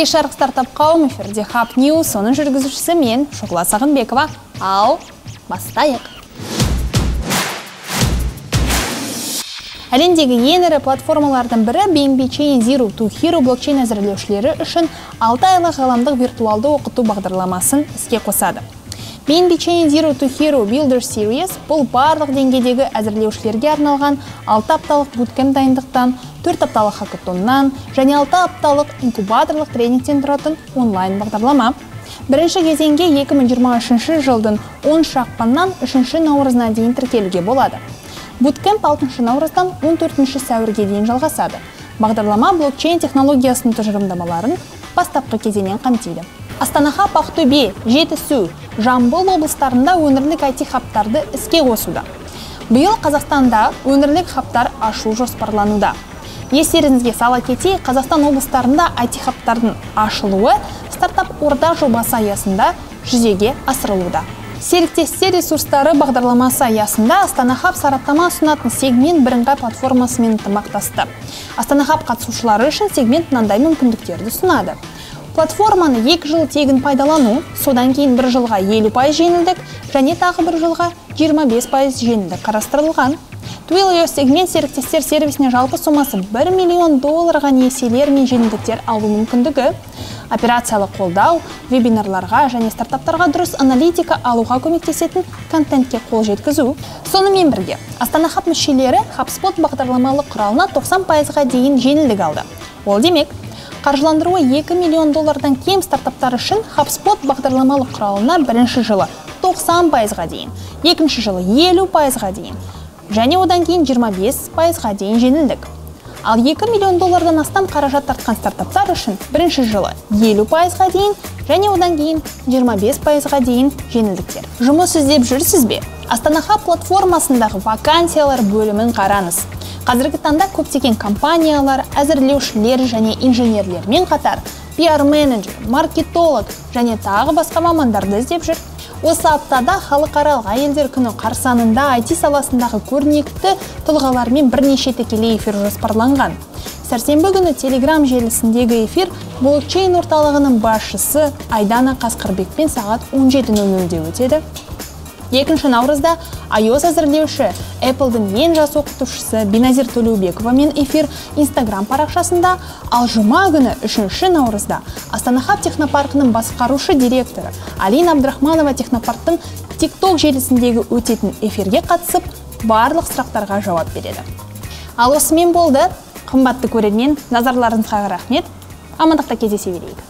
кеш жарық стартап қауым эфирде хаб ньюс. Оның жүргізушісі мен шұғыла сағынбекова. Ал бастайық. Әлемдегі ең ірі платформалардың бірі BNB Chain Zero to Hero блокчейн әзірлеушілері үшін 6 айлық ғаламдық виртуалды оқыту бағдарламасын іске қосады. BNB Chain Zero to Hero Builder Series бұл барлық деңгейдегі әзірлеушілерге арналған 6 апталық буткемп дайындықтан 4 апталық хакатоннан және 6 апталық инкубаторлық тренингтен тұратын онлайн бағдарлама. Бірінші кезеңге 2023 жылдың 10 ақпаннан 3 наурызына дейін тіркелуге болады. Буткемп 6 наурыздан 14 сәуірге дейін жалғасады. Бағдарлама блокчейн технологиясының тұжырымдамаларын бастапқы кезеңнен қамтиды. Астанаға ақтөбе жетісу жамбыл облыстарында өңірлік IT хабтарды іске қосуда. Биыл қазақстанда өңірлік хабтар ашу жоспарлануда. Естеріңізге сала кетейік қазақстан облыстарында IT хабтардың ашылуы стартап орда жобасы аясында жүзеге асырылуда. Серіктестер ресурстары бағдарламасы аясында астана хаб сараптама ұсынатын сегмент бірыңғай платформасымен ынтымақтасты. Астана хаб қатысушылары үшін сегмент мынандай мүмкіндіктерді ұсынады. Платформаны екі жыл тегін пайдалану содан кейін бір жылға елу пайыз жеңілдік және тағы бір жылға 25 пайыз жеңілдік қарастырылған. Twilio сегмент серіктестер сервисіне жалпы сомасы 1 миллион долларға несиелер мен жеңілдіктер алу мүмкіндігі. Операциялық қолдау вебинарларға және стартаптарға дұрыс аналитика алуға көмектесетін контентке қол жеткізу. Сонымен бірге астана хаб мүшелері хабспот бағдарламалық құралына 90 пайызға дейін жеңілдік алды. Ол демек қаржыландыруы 2 миллион доллардан кем стартаптар үшін хабспот бағдарламалық құралына бірінші жылы 90 пайызға дейін екінші жылы 50 пайызға дейін және одан кейін 25 пайызға дейін жеңілдік. Ал 2 миллион доллардан астам қаражат тартқан стартаптар үшін бірінші жылы 50 пайызға дейін және одан кейін 25 пайызға дейін жеңілдіктер. Жұмыс іздеп жүрсіз бе? Астана хаб платформасындағы вакансиялар бөлімін қараңыз. Қазіргі таңда көптеген компаниялар әзірлеушілер және инженерлермен қатар пиар менеджер маркетолог және тағы басқа мамандарды іздеп жүр. Осы аптада халықаралық әйелдер күні қарсаңында IT саласындағы көрнекті тұлғалармен бірнеше тікелей эфир жоспарланған. Сәрсенбі күні телеграм желісіндегі эфир блокчейн орталығының басшысы айдана қасқырбекпен сағат 17.00-де өтеді. Екінші наурызда iOS әзірлеуші Apple-дың ең жас оқытушысы Биназир Төлеубековамен эфир Instagram парақшасында, ал жұма күні үшінші наурызда Астана Хаб технопаркінің басқарушы директоры Алина Абдрахманова технопарктың TikTok желісіндегі өтетін эфирге қатысып, барлық сұрақтарға жауап береді. Ал осымен болды, қымбатты көрермен, назарларыңызға рахмет. Амандықта кездесе берейік.